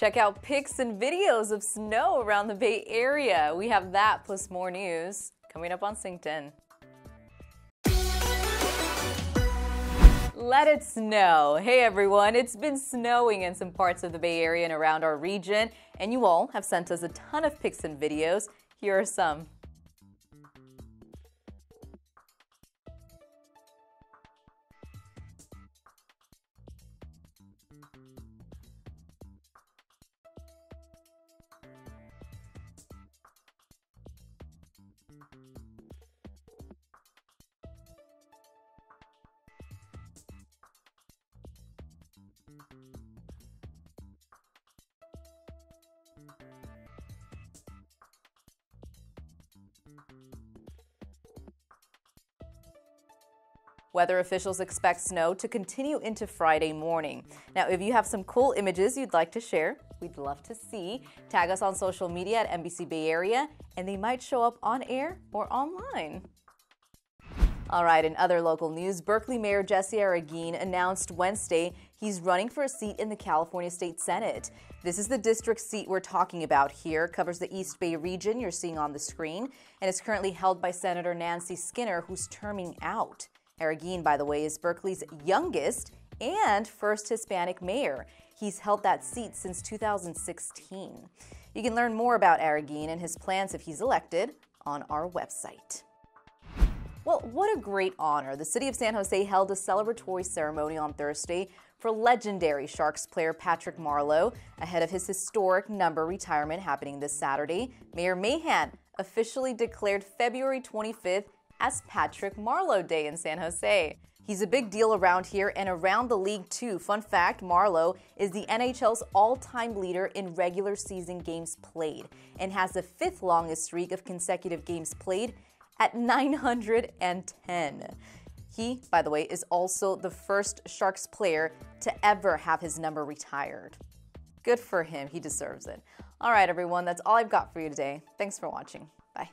Check out pics and videos of snow around the Bay Area. We have that plus more news coming up on Synced. Let it snow. Hey everyone, it's been snowing in some parts of the Bay Area and around our region, and you all have sent us a ton of pics and videos. Here are some. Weather officials expect snow to continue into Friday morning. Now, if you have some cool images you'd like to share, we'd love to see. Tag us on social media at NBC Bay Area, and they might show up on air or online. All right, in other local news, Berkeley Mayor Jesse Arreguín announced Wednesday he's running for a seat in the California State Senate. This is the district seat we're talking about here, covers the East Bay region you're seeing on the screen, and is currently held by Senator Nancy Skinner, who's terming out. Arreguín, by the way, is Berkeley's youngest and first Hispanic mayor. He's held that seat since 2016. You can learn more about Arreguín and his plans if he's elected on our website. Well, what a great honor. The city of San Jose held a celebratory ceremony on Thursday for legendary Sharks player Patrick Marleau ahead of his historic number retirement happening this Saturday. Mayor Mahan officially declared February 25th as Patrick Marleau Day in San Jose. He's a big deal around here and around the league too. Fun fact, Marleau is the NHL's all-time leader in regular season games played and has the fifth longest streak of consecutive games played at 910. He, by the way, is also the first Sharks player to ever have his number retired. Good for him, he deserves it. All right, everyone, that's all I've got for you today. Thanks for watching. Bye.